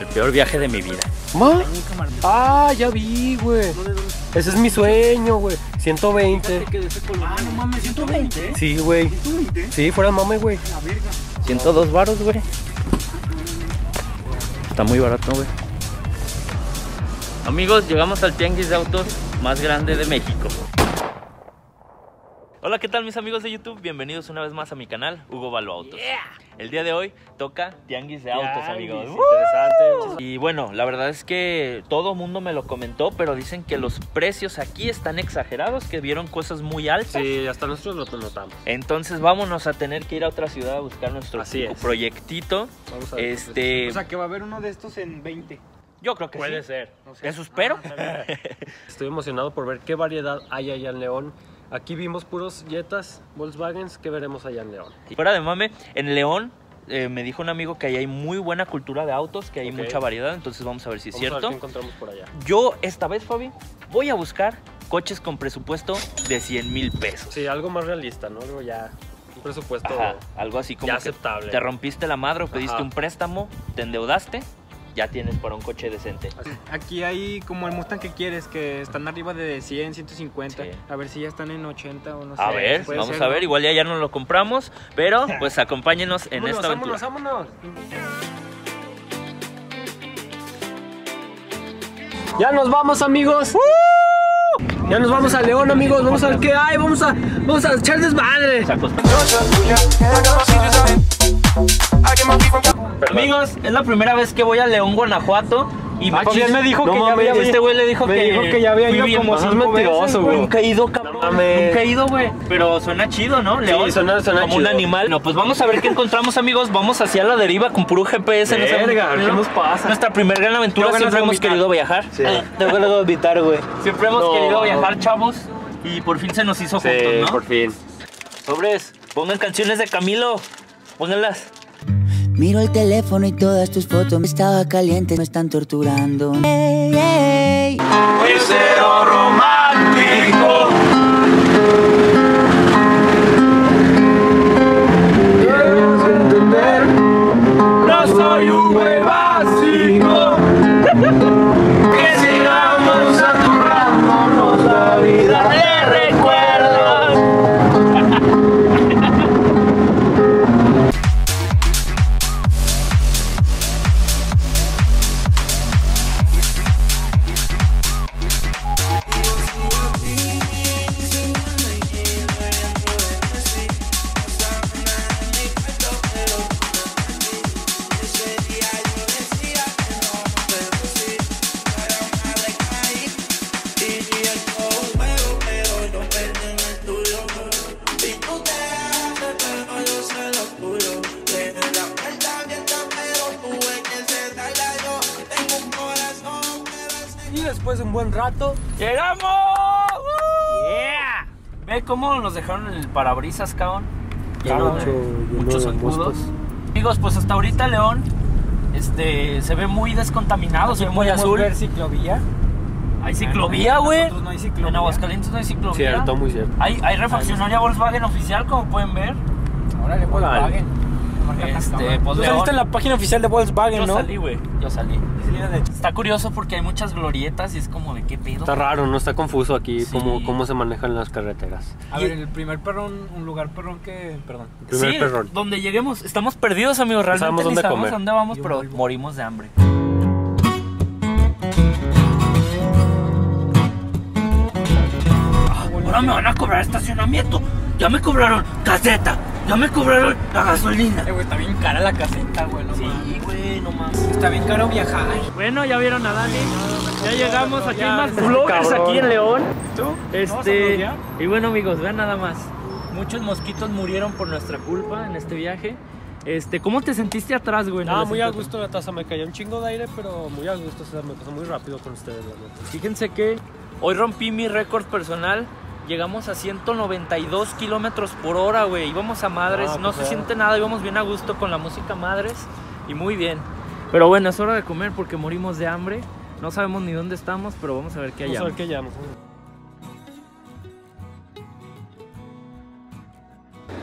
El peor viaje de mi vida. ¿Ma? Ah, ya vi, güey. Ese es mi sueño, güey. 120. Ah, no mames, 120. Sí, güey. Sí, fuera mame, güey. 102 varos, güey. Está muy barato, güey. Amigos, llegamos al tianguis de autos más grande de México. Hola, ¿qué tal mis amigos de YouTube? Bienvenidos una vez más a mi canal, Hugo Valo Autos. El día de hoy toca tianguis de autos, amigos. Interesante. Y bueno, la verdad es que todo mundo me lo comentó, pero dicen que los precios aquí están exagerados, que vieron cosas muy altas. Sí, hasta nosotros lo notamos. Entonces vámonos a tener que ir a otra ciudad a buscar nuestro Así es. proyectito. Vamos a ver. Este, O sea, que va a haber uno de estos en 20. yo creo que Puede sí. ser. O sea, Eso espero. Estoy emocionado por ver qué variedad hay allá en León. Aquí vimos puros Jetas, Volkswagens. ¿Qué veremos allá en León? Y Fuera de mame, en León eh, me dijo un amigo que ahí hay muy buena cultura de autos, que hay mucha variedad, entonces vamos a ver si es Vamos a ver cierto. qué encontramos por allá. Yo esta vez, Fabi, voy a buscar coches con presupuesto de 100 mil pesos. Sí, algo más realista, ¿no? Algo ya. Un presupuesto. Ajá, algo así como Ya que aceptable. te rompiste la madre o pediste Ajá. un préstamo, te endeudaste, ya tienes para un coche decente. Aquí hay como el Mustang que quieres, que están arriba de 100, 150. Sí. A ver si ya están en 80 o no sé. A ver, vamos ser, a ver, ¿no? igual ya, ya no lo compramos, pero pues acompáñenos en vámonos, esta aventura. vámonos, vámonos. Ya nos vamos, amigos. Ya nos vamos a León, amigos. Vamos a ver qué hay. Vamos a, vamos a echar desmadre. Amigos, es la primera vez que voy a León, Guanajuato. Y Ah, me dijo No que ya había Este güey le dijo me que, dijo que ya había ido bien- como cinco mentiroso, güey. Nunca he ido, cabrón. No. Nunca he ido, güey. Pero suena chido, ¿no? León. suena- suena Como un animal. No, pues vamos a ver qué encontramos, amigos. Vamos hacia la deriva con puro GPS. Verga, qué ¿qué pedo. nos pasa? Nuestra primera gran aventura. Tengo Siempre hemos vomitar. querido viajar. Sí. Tengo ganas de evitar, güey. Siempre hemos querido viajar, chavos. Y por fin se nos hizo Sí, juntos, ¿no? por fin. Sobres, pongan canciones de Camilo. Pónganlas. Miro el teléfono y todas tus fotos me estaba caliente, me están torturando. ¡Llegamos! ¡Yeah! Ve cómo nos dejaron el parabrisas, cabrón. Lleno lleno muchos moscos. Amigos, pues hasta ahorita León este, se ve muy descontaminado, se ve muy ¿Podemos azul. ver ciclovía? Hay ciclovía, güey. No hay ciclovía. En Aguascalientes no hay ciclovía. cierto, muy cierto. Hay, hay refaccionaria Volkswagen oficial, como pueden ver. Órale, Volkswagen. Este, pues Tú León. saliste en la página oficial de Volkswagen, Yo ¿no? salí, güey. Yo salí. Está curioso porque hay muchas glorietas y es como de qué pedo. Está raro, ¿no? Está confuso aquí Sí. cómo, cómo se manejan las carreteras. A Y- ver, el primer perrón, un lugar perrón que... Perdón. Primer sí, perrón. donde lleguemos. Estamos perdidos, amigos. Realmente sabemos ni dónde sabemos comer. dónde vamos, Yo pero vuelvo. morimos de hambre. Ahora me van a cobrar estacionamiento. Ya me cobraron caseta. Ya me cobraron la gasolina. Eh, güey, está bien cara la caseta, güey, no. Sí, güey, no mames. Está bien caro viajar. Bueno, ya vieron a Dani. Ya llegamos, aquí hay ya, más vloggers aquí en León. ¿Tú? ¿Vamos a Este, y bueno amigos, vean nada más. Muchos mosquitos murieron por nuestra culpa en este viaje. Este, ¿cómo te sentiste atrás, güey? Ah, muy a gusto la taza, me cayó un chingo de aire, pero muy a gusto, o sea, me pasó muy rápido con ustedes, la neta. Fíjense que hoy rompí mi récord personal. Llegamos a 192 kilómetros por hora, güey. Íbamos a madres, Ah, no pues, se eh. siente nada, íbamos bien a gusto con la música madres y muy bien. Pero bueno, es hora de comer porque morimos de hambre. No sabemos ni dónde estamos, pero vamos a ver qué hay. Vamos a ver qué llamo.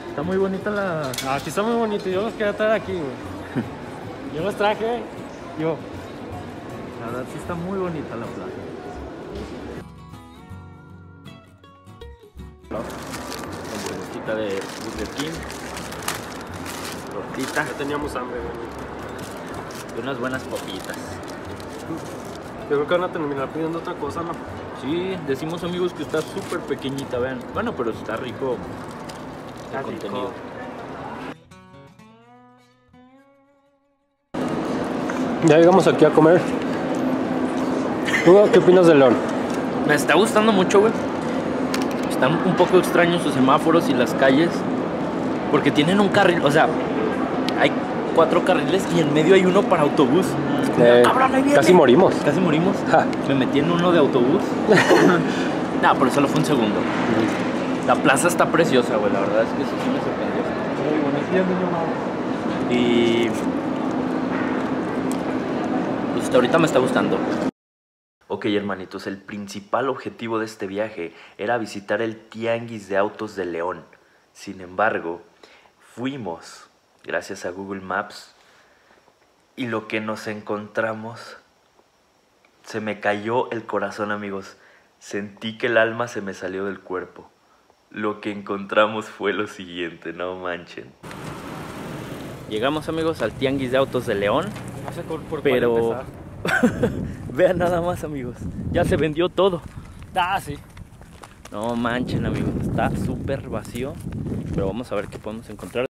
Está muy bonita la. Ah, aquí está muy bonito, yo los quería traer aquí, güey. Yo los traje, yo. La verdad sí está muy bonita la plaza. Hamburguesita de Burger King. Tortita Ya teníamos hambre, güey. y unas buenas papitas. Yo creo que van a terminar pidiendo otra cosa, ¿no? Sí, decimos amigos que está súper pequeñita, vean. Bueno, pero está rico el Está rico. contenido. Ya llegamos aquí a comer. ¿Tú qué opinas de León? Me está gustando mucho, güey. Están un poco extraños sus semáforos y las calles. Porque tienen un carril, o sea, hay cuatro carriles y en medio hay uno para autobús. Eh, Cabrón, ahí viene. casi morimos. Casi morimos. Ja. Me metí en uno de autobús. nah, pero solo fue un segundo. La plaza está preciosa, güey. La verdad es que eso sí me sorprendió. Y. Pues hasta ahorita me está gustando. Ok, hermanitos, el principal objetivo de este viaje era visitar el Tianguis de Autos de León. Sin embargo, fuimos, gracias a Google Maps, y lo que nos encontramos, se me cayó el corazón, amigos. Sentí que el alma se me salió del cuerpo. Lo que encontramos fue lo siguiente, no manchen. Llegamos, amigos, al Tianguis de Autos de León. No sé por, por Pero cuál empezar. vean nada más, amigos. Ya se vendió todo. Ah, sí. No manchen, amigos. Está súper vacío. Pero vamos a ver qué podemos encontrar.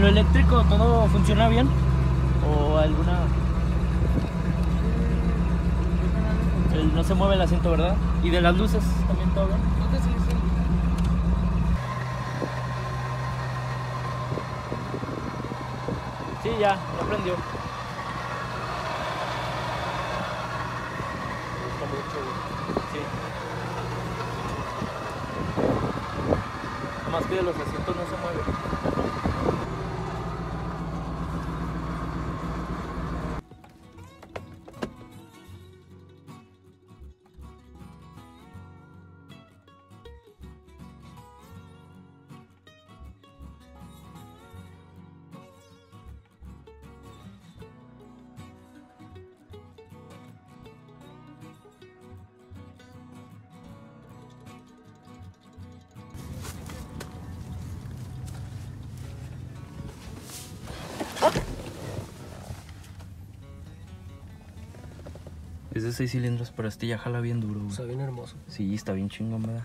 ¿En lo eléctrico todo funciona bien? ¿O alguna.? El- no se mueve el asiento, ¿verdad? ¿Y de las luces también todo bien? Sí, ya, ya prendió. Sí. Nomás que de los asientos no se mueve. Es de 6 cilindros, pero este ya jala bien duro. güey. Está bien hermoso. Sí, está bien chingón, ¿verdad?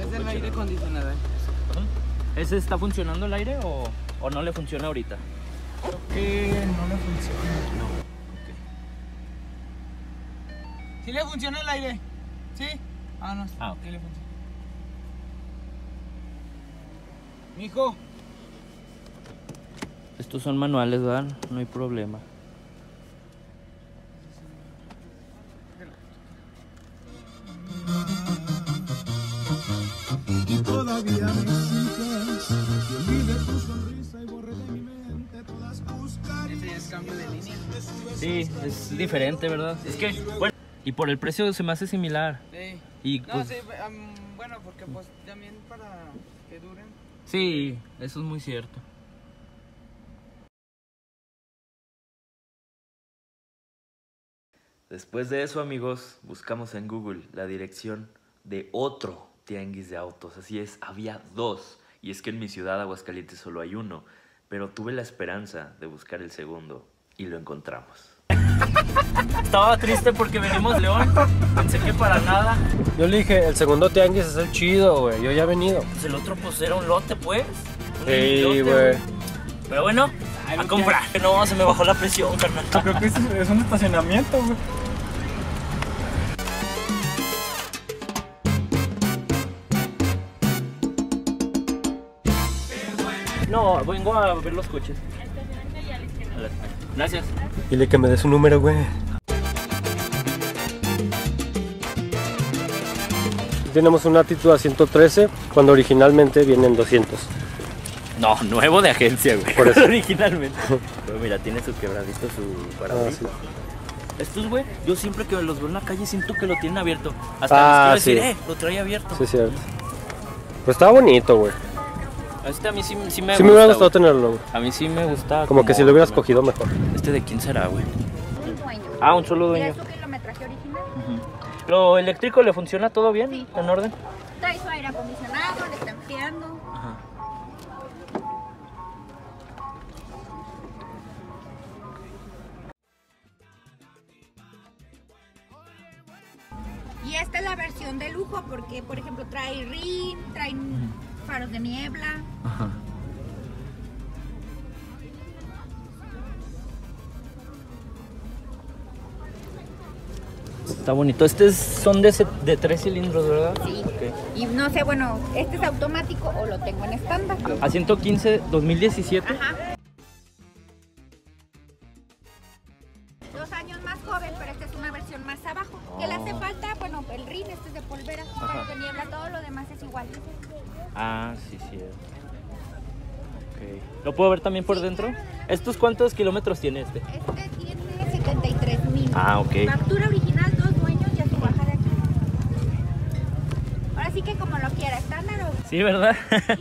Es del aire acondicionado. ¿Ese está funcionando el aire o, o no le funciona ahorita? Creo que no le funciona. ¿Sí le funciona el aire? ¿Sí? Ah, no. Ah, ok. Sí le funciona. Mijo, Estos son manuales, ¿verdad? No hay problema. Todavía me exiges que olvide tu sonrisa y borre de mi mente todas tus ese ya es cambio de línea. Sí, es diferente, ¿verdad? Es que, bueno, y por el precio se me hace similar. Sí. Y No, pues, sí, bueno, porque pues también para que duren. sí, eso es muy cierto. Después de eso, amigos, buscamos en Google la dirección de otro tianguis de autos. Así es, había dos. Y es que en mi ciudad, Aguascalientes, solo hay uno. Pero tuve la esperanza de buscar el segundo y lo encontramos. Estaba triste porque venimos León, pensé que para nada. Yo le dije, el segundo tianguis es el chido, güey, yo ya he venido. Pues el otro pues era un lote, pues. Sí, güey. Pero bueno, a comprar. No, se me bajó la presión, carnal. Creo que es, un estacionamiento, güey. No, vengo a ver los coches. Estacionarme y. Gracias. Dile que me dé su número, güey. Tenemos una Attitude a 113 cuando originalmente vienen 200. No, nuevo de agencia, güey. Por eso. Originalmente. Pero mira, tiene su quebradito, su Ah, parabrisas. sí. Estos, güey, yo siempre que los veo en la calle siento que lo tienen abierto. Hasta Ah, les quiero sí. decir, eh, lo trae abierto. Sí, cierto. Pues estaba bonito, güey. Este a mí sí, sí me Sí me hubiera gustado gusta, tenerlo, güey. A mí sí me gusta. Como que si lo hubieras cogido mejor. ¿Este de quién será, güey? Un dueño. Ah, un solo dueño. su kilometraje original. ¿Lo eléctrico le funciona todo bien? Sí. ¿En orden? Trae su aire acondicionado, le está enfriando. Y esta es la versión de lujo porque, por ejemplo, trae ring, trae faros de niebla. Está bonito. Estos son de, ese- de tres cilindros, ¿verdad? Sí. Y no sé, bueno, este es automático o lo tengo en estándar. A 115, 2017. Ajá. ¿Lo puedo ver también por Sí, dentro? claro. ¿Estos cuántos kilómetros tiene este? Este tiene 73 mil. Ah, ok. Factura original, dos dueños y a su baja de aquí. Ahora sí que como lo quiera, estándar o... Sí, ¿verdad?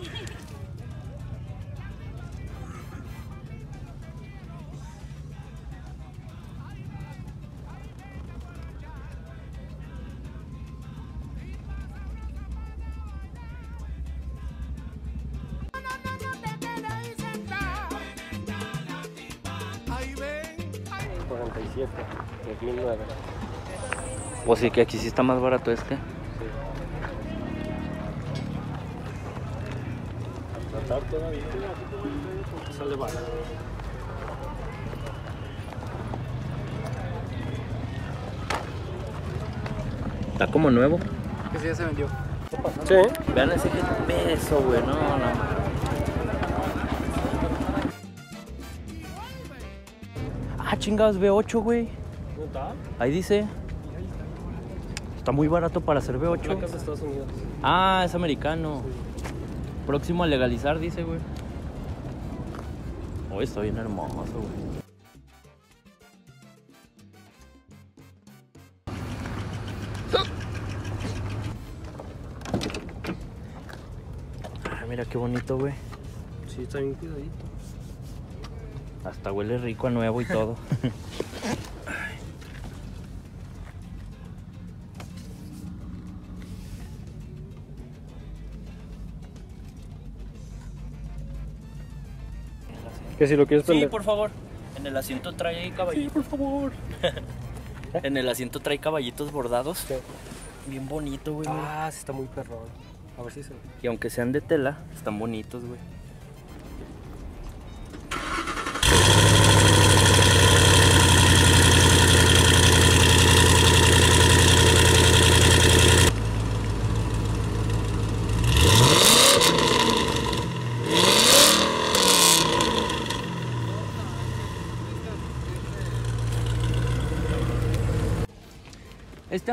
47, 2009. Pues sí, que aquí sí está más barato este. Tratar todavía. Sale barato. Está como nuevo. Que sí, ya se vendió. Sí. Vean ese peso, güey. No, no. Chingados, V8, güey. ¿No está? Ahí dice. Está muy barato para hacer Placas V8. de Estados Unidos. Ah, es americano. Próximo a legalizar, dice, güey. Uy, está bien hermoso, güey. Ah, mira qué bonito, güey. Sí, está bien cuidadito. Hasta huele rico a nuevo y todo. Que si lo quieres Sí, prender. por favor. En el asiento trae ahí caballitos. por favor. En el asiento trae caballitos bordados. Sí. Bien bonito, güey. Ah, sí está muy perrón. A ver si se ve. Y aunque sean de tela, están bonitos, güey.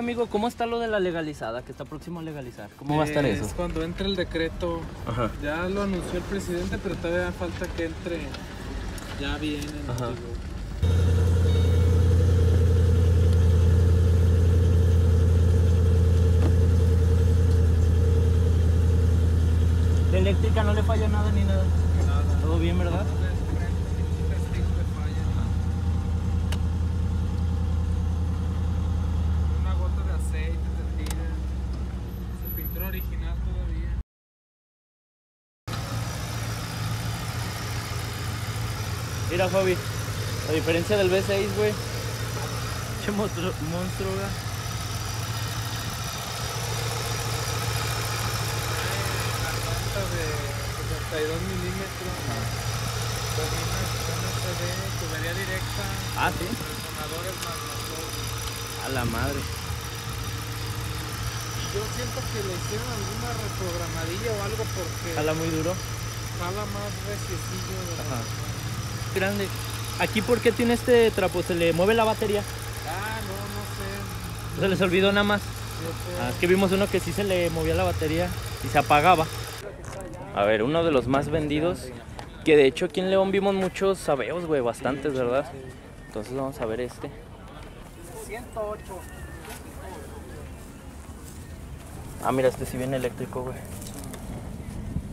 Amigo, ¿cómo está lo de la legalizada? Que está próximo a legalizar. ¿Cómo va a estar eso? Es cuando entre el decreto, Ajá. ya lo anunció el presidente, pero todavía falta que entre ya Ajá. La eléctrica no le falla nada ni nada. Todo bien, ¿verdad? Una gota de aceite te tira. Es pintura original todavía. Mira, Fabi. A diferencia del V6, güey. Che monstruo, monstruo, güey. De 62 milímetros. Con SD, tubería directa. Ah, sí. Resonadores más. A la madre. Yo siento que le hicieron alguna reprogramadilla o algo porque Jala muy duro. jala más reciecillo de la- Ajá. Grande. ¿Aquí por qué tiene este trapo? ¿Se le mueve la batería? Ah, no, no sé. ¿Se les olvidó nada más? Ah, es que vimos uno que sí se le movía la batería y se apagaba. A ver, uno de los más vendidos. Que de hecho aquí en León vimos muchos sabeos, güey, bastantes, ¿verdad? Entonces vamos a ver este. 108. Ah, mira, este sí viene eléctrico, güey.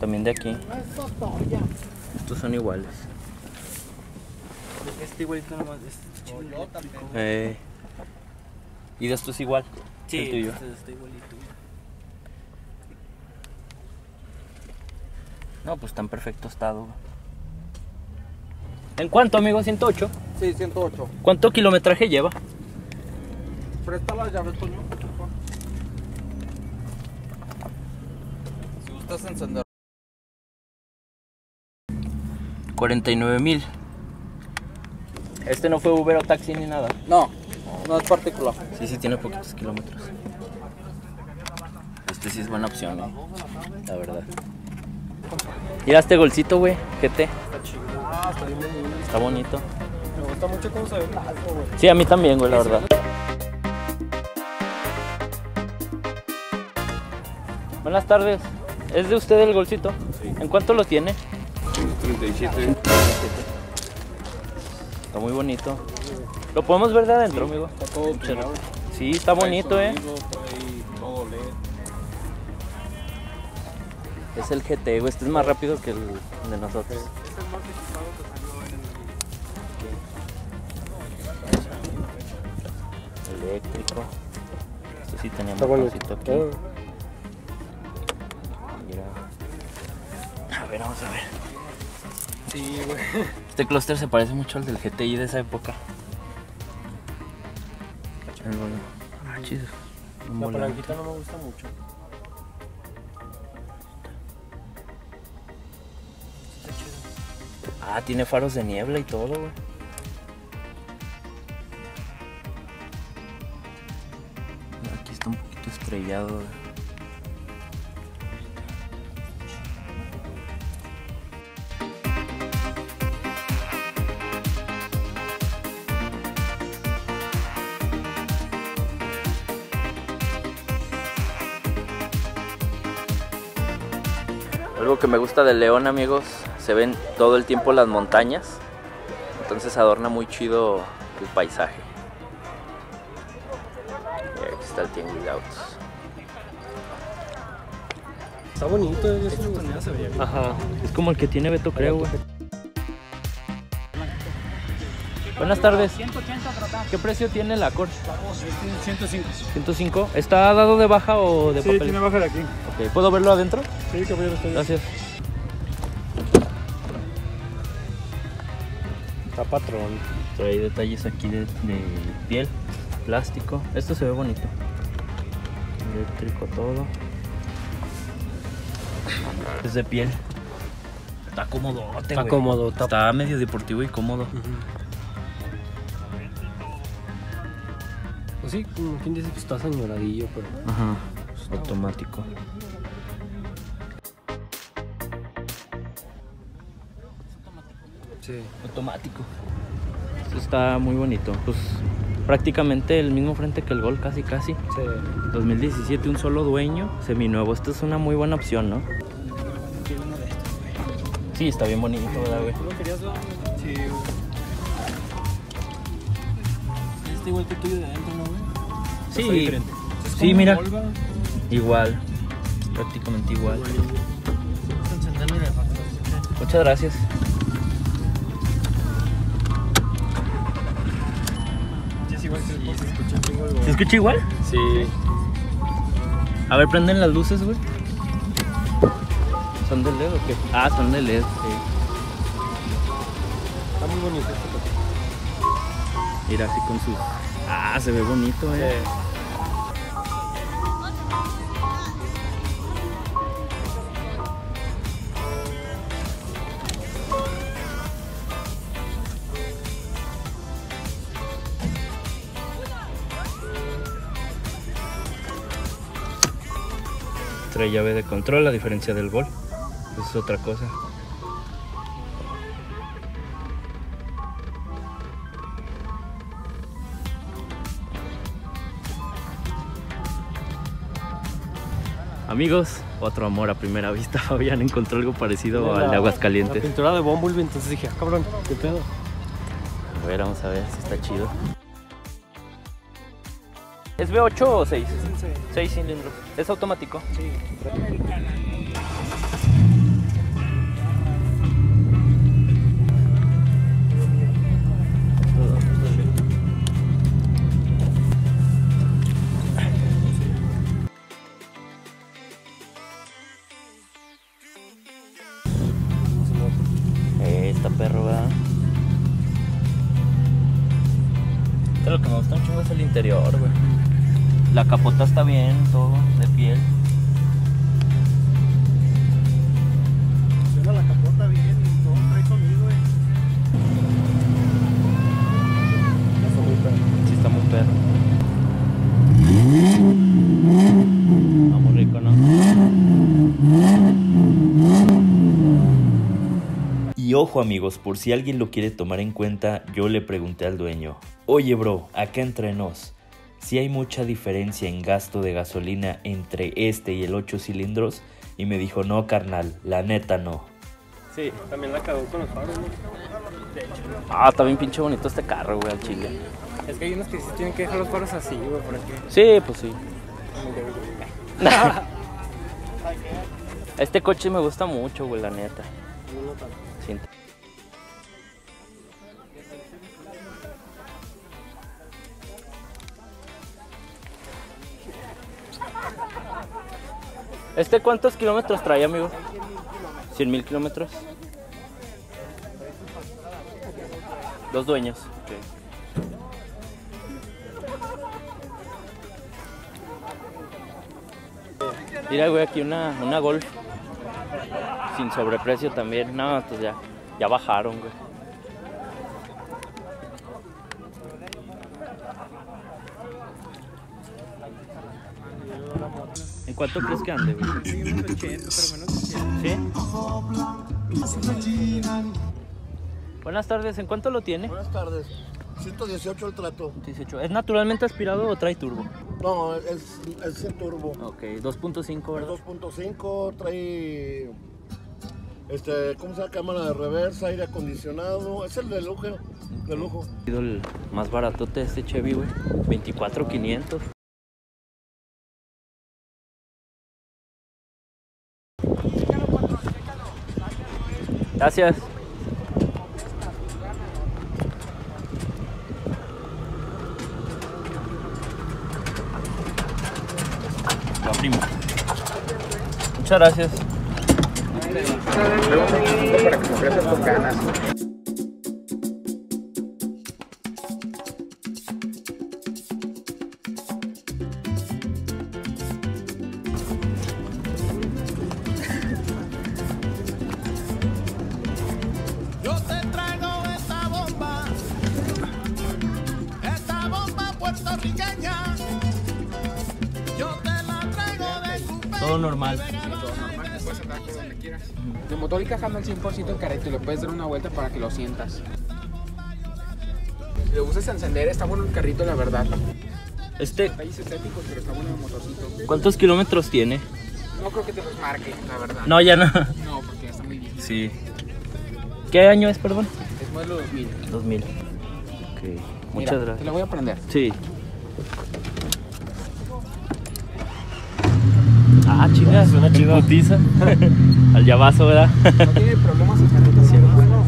También de aquí. Estos son iguales. Este igualito nomás. Este Eh. ¿Y de estos igual? El tuyo. está igualito. No, pues está en perfecto estado. ¿En cuánto, amigo? 108. Sí, 108. ¿Cuánto kilometraje lleva? Presta las llaves, Toño. Si gustas encender. 49 mil. Este no fue Uber o taxi ni nada. No, no es particular. Sí, sí, tiene poquitos kilómetros. Este sí es buena opción, eh. La verdad. Mira este golcito, güey. GT. Ah, está bien bonito. Está bonito. Me gusta mucho cómo se ve el güey. Sí, a mí también, güey, la verdad. Buenas tardes. ¿Es de usted el golcito? ¿En cuánto lo tiene? 37. Está muy bonito. ¿Lo podemos ver de adentro, amigo? Está todo tunado. Sí, está bonito, eh. Sonido, trae todo LED. Es el GT, güey. Este es más rápido que el de nosotros. Eléctrico. Este sí tenía bonito. motorcito aquí. Eh, Mira. A ver, vamos a ver. Sí, güey. Este clúster se parece mucho al del GTI de esa época. Ah, chido. Un La volante. palanquita no me gusta mucho. Ah, tiene faros de niebla y todo, güey. Aquí está un poquito estrellado. güey. Algo que me gusta del León, amigos, se ven todo el tiempo las montañas. Entonces adorna muy chido el paisaje. Y aquí está el tianguis de autos. Está bonito, eh, gusta. Ajá. Es como el que tiene Beto, creo, güey. Buenas tardes. ¿Qué precio tiene la Corsa? 105. 105. ¿Está dado de baja o de Sí, papel? tiene baja de aquí. Ok, ¿Puedo verlo adentro? Sí, caballero, está bien. Gracias. Está patrón. Trae detalles aquí de, de piel, plástico. Esto se ve bonito. Eléctrico todo. Es de piel. Está cómodo. Está cómodo, está- Está medio deportivo y cómodo. Pues sí, como quien dice que está señoradillo, pero. Ajá. Automático. Sí. Automático. Esto está muy bonito. Pues prácticamente el mismo frente que el Gol, casi casi. Sí. 2017, un solo dueño, seminuevo. Esto es una muy buena opción, ¿no? Sí, está bien bonito, ¿verdad, güey? ¿Lo querías ver? Sí, güey. Este igual que el tuyo de adentro, ¿no, güey? Sí, Está diferente. Es sí, mira. Igual, prácticamente igual. Muchas gracias. Es igual que el escucha. ¿Se escucha igual? Sí. A ver, prenden las luces, güey. ¿Son de LED o qué? Ah, son de LED, sí. Está muy bonito este Mira, así con sus... Ah, se ve bonito, eh. Trae llave de control a diferencia del Gol. Es otra cosa. Amigos, otro amor a primera vista. Fabián encontró algo parecido al de Aguascalientes. La pintura de Bumblebee, entonces dije, ah, cabrón, qué pedo. A ver, vamos a ver si está chido. ¿Es V8 o 6? 6 cilindros. ¿Es automático? Sí. Y ojo amigos, por si alguien lo quiere tomar en cuenta, yo le pregunté al dueño, oye bro, acá entre nos, si hay mucha diferencia en gasto de gasolina entre este y el 8 cilindros, y me dijo, no carnal, la neta no. Sí, también la cagó con los faros, ¿no? Ah, está bien pinche bonito este carro, güey, al chile. Es que hay unos que sí tienen que dejar los faros así, güey, por aquí. Sí, pues sí. Este coche me gusta mucho, güey, la neta. Siento- ¿Este cuántos kilómetros trae, amigo? 100 mil kilómetros. Dos dueños. Mira, güey, aquí una, una Golf. Sin sobreprecio también. No, pues ya, ya bajaron, güey. ¿En cuánto crees que ande, güey? Sí, unos 80, pero menos de 100. ¿Sí? Buenas tardes, ¿en cuánto lo tiene? Buenas tardes. 118 el trato. 18. ¿Es naturalmente aspirado o trae turbo? No, es, es el turbo. Ok, 2.5, El ¿verdad? 2.5 trae. Este, ¿cómo se llama? Cámara de reversa, aire acondicionado. Es el de lujo. De lujo. Ha sido el más baratote de este Chevy, güey. 24,500. Gracias. Primo. Muchas gracias. Para que me ofrezcas con ganas. Al 100% en careta y le puedes dar una vuelta para que lo sientas. Si le gustas encender, está bueno el carrito, la verdad. Este, Detalles estéticos, pero está bueno el motorcito. ¿cuántos kilómetros tiene? No creo que te los marque, la verdad. No, ya no. No, porque ya está muy bien. Sí. ¿Qué año es, perdón? Es modelo 2000. 2000. Ok. Mira, Muchas Te gracias. la voy a prender. Sí. Ah, chingas, una putiza. Al llavazo, ¿verdad? No tiene problemas el carrito, sí, bueno.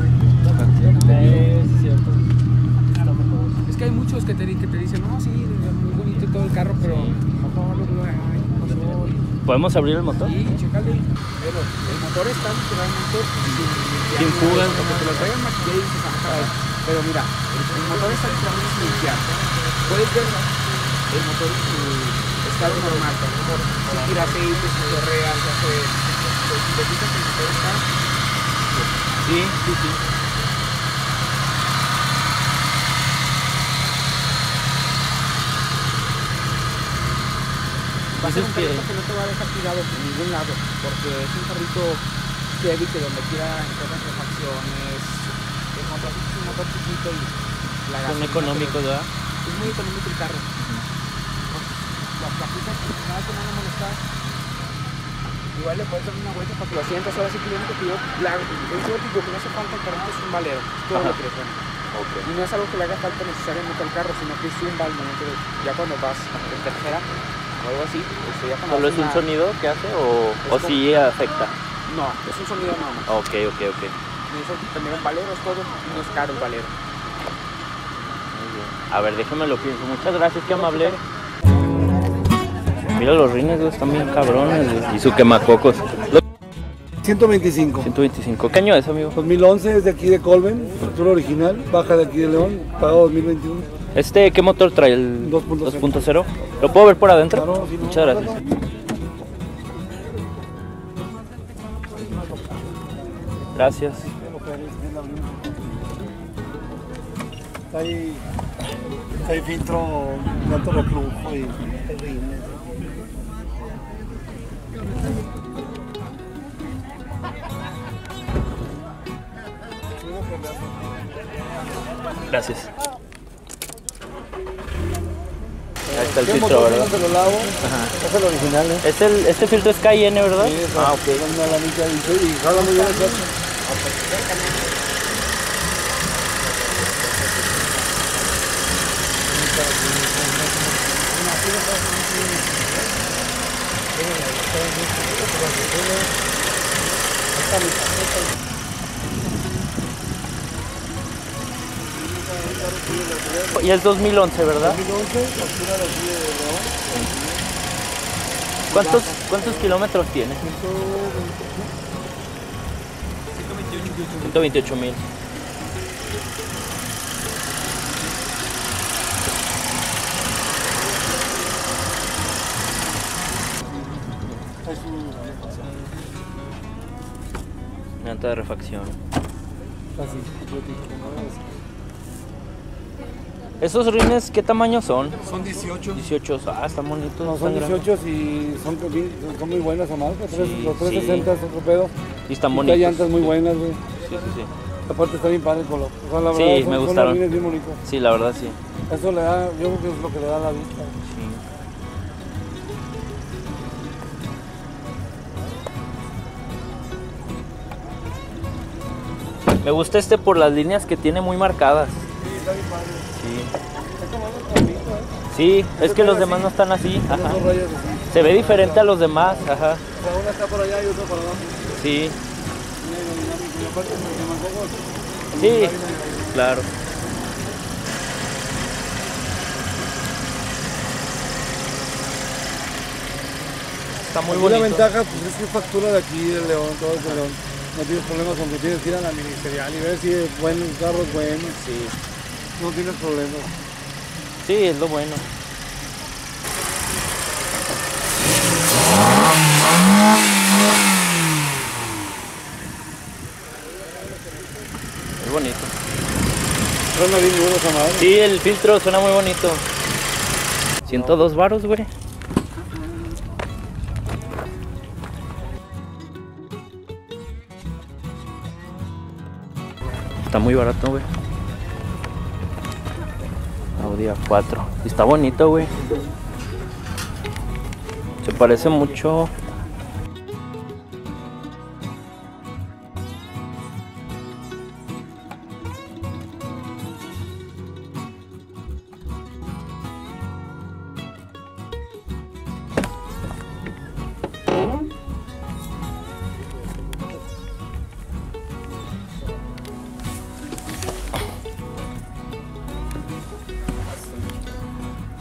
Es cierto. Es que hay muchos que te, que te dicen, no, sí, muy bonito todo el carro, pero no, no soy. ¿Podemos abrir el motor? Sí, chécale. Pero el motor está literalmente sin, Sin fugas. Porque te lo traigan maquillado y dices. Pero mira, el, el motor está literalmente sin limpiar. Puedes ver el motor su estado normal. Si tira aceite, si correa, si hace... Si te el motor está... Sí, sí, sí. Va a ser un que- carrito que no te va a dejar tirado en ningún lado, porque es un carrito heavy que donde quiera encuentras refacciones. Es un motor chiquito y la gasolina, económicos, pero ¿verdad? Es muy económico el carro. Te igual le puedes dar una vuelta para que lo sientas. Ahora sí que lo único que yo, la, el que no hace falta al carrito es un valero. Todo lo que le ponen. Y no es algo que le haga falta necesariamente al carro, sino que es un al momento de, ya cuando vas en tercera o algo así, este, ya ¿Solo es un sonido que hace o, o como- sí afecta? No, es un sonido nada más. Ok, ok, ok. Necesitas tener un valero, es todo, y no es caro el valero. A ver, déjame lo pienso. Muchas gracias, qué amable. Mira los rines, güey, están bien cabrones, güey. Y su quemacocos. 125. 125. ¿Qué año es, amigo? 2011 es de aquí de Colben, factura original, baja de aquí de León, pagado 2021. Este, ¿qué motor trae? ¿El 2.0? ¿Lo puedo ver por adentro? Muchas gracias. Gracias. Hay, hay filtro de alto reflujo y rines. Gracias. Ahí está el ¿Qué filtro, ¿verdad? lo lavo? Ajá. Es el original, ¿eh? Es el, este filtro es KN, ¿verdad? Sí, ah, ok. Una lanita y, y jala muy bien el coche. Y es 2011, ¿verdad? 2011, factura de aquí de León. ¿Cuántos, cuántos kilómetros tiene? 128 mil. Llanta de refacción. ¿Esos rines qué tamaño son? Son 18. 18, ah, están bonitos. No, son están grandes. 18 y son, son- son muy buenas tres- Sí, los 360 es otro pedo. Y están Y bonitos. Hay llantas muy buenas, güey. Sí, sí, sí. Aparte está bien padre el color. O sea, la Sí, verdad, me son, son gustaron. rines bien bonitos. Sí, la verdad sí. Eso le da, yo creo que es lo que le da a la vista. Me gusta este por las líneas que tiene muy marcadas. Sí, está bien padre. Sí. ¿eh? Sí, es que los demás no están así. Ajá. Se ve diferente a los demás. Ajá. O sea, una está por allá y otra por abajo. Sí, sí, claro. Está muy bonito. La ventaja pues, es que factura de aquí, de León, todo de León. No tienes problemas con que tienes que ir a la ministerial y ver si es bueno, el carro es bueno. Sí. No tienes problemas. Sí, es lo bueno. Es bonito. Suena bien duro esa madre. Sí, el filtro suena muy bonito. 102 varos, güey. Está muy barato, güey. Audi A4. Y Está bonito, güey. Se parece mucho.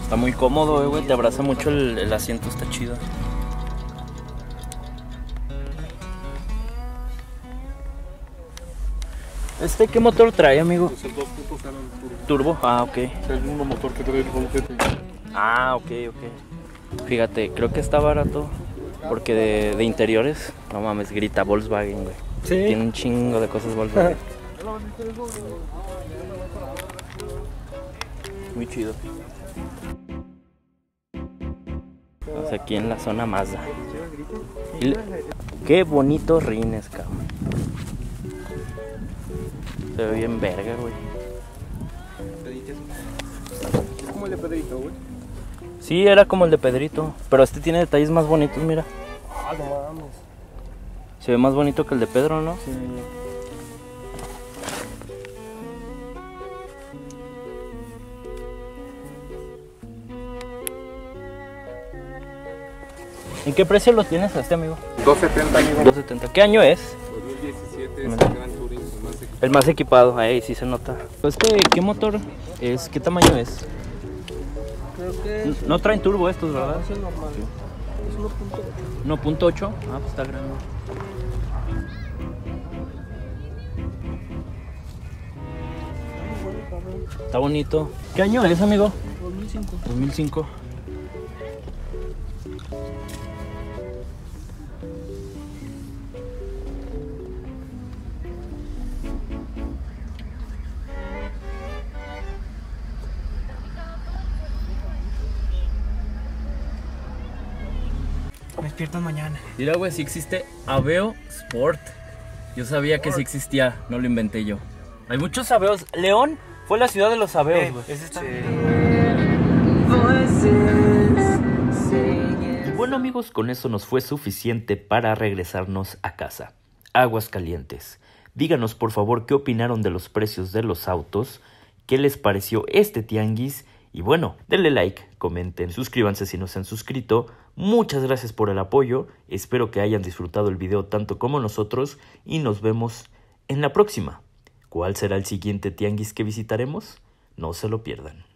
Está muy cómodo, eh, güey. Te abraza mucho el, el asiento, está chido. ¿Este qué motor trae, amigo? Es el 2.0 Turbo. Ah, ok. Es el mismo motor que trae el Volkswagen. Ah, ok, ok. Fíjate, creo que está barato. Porque de, de interiores, no mames, grita Volkswagen, güey. Sí. Tiene un chingo de cosas Volkswagen. Muy chido. Aquí en la zona Mazda. Qué bonitos rines, cabrón. Se ve bien verga, güey. Es como el de Pedrito, güey. Sí, era como el de Pedrito, pero este tiene detalles más bonitos, mira. Ah, no mames. Se ve más bonito que el de Pedro, ¿no? Sí. ¿En qué precio lo tienes a este amigo? 270 amigo. 270. ¿Qué año es? 2017 es el Gran Touring, el más equipado. El más equipado, ahí sí se nota. ¿Este qué motor es? ¿Qué tamaño es? Creo que N- No traen turbo estos, ¿verdad? es normal. Es 1.8. 1.8. Ah, pues está grande. Está bonito. ¿Qué año es, amigo? 2005. 2005. Despiertas mañana. Mira, güey, sí existe Aveo Sport. Yo sabía que sí existía, no lo inventé yo. Hay muchos Aveos. León fue la ciudad de los Aveos, güey. Ese está. Y bueno amigos, con eso nos fue suficiente para regresarnos a casa. Aguas calientes. Díganos por favor qué opinaron de los precios de los autos, qué les pareció este tianguis y bueno, denle like, comenten, suscríbanse si no se han suscrito. Muchas gracias por el apoyo, espero que hayan disfrutado el video tanto como nosotros y nos vemos en la próxima. ¿Cuál será el siguiente tianguis que visitaremos? No se lo pierdan.